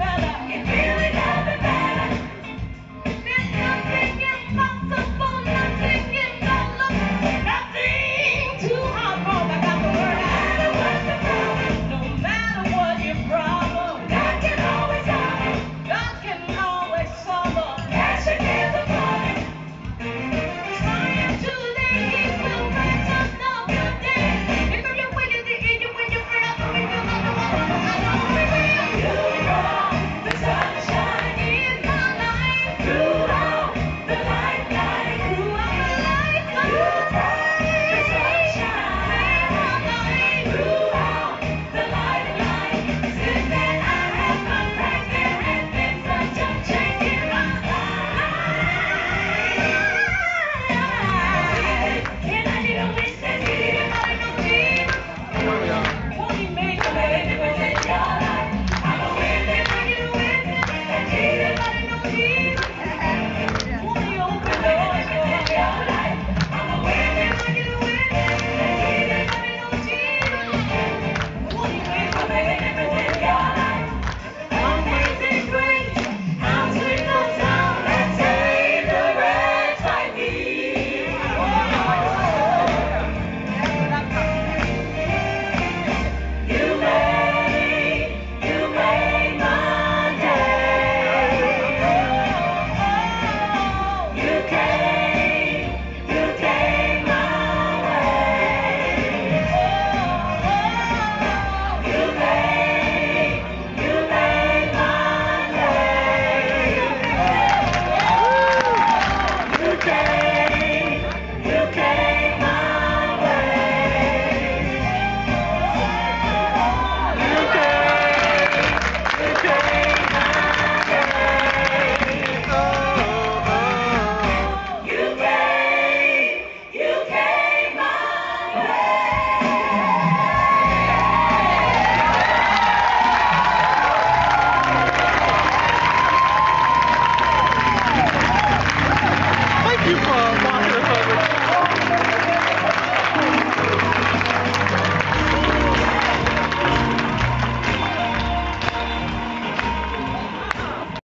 better.